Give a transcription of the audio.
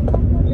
Oh,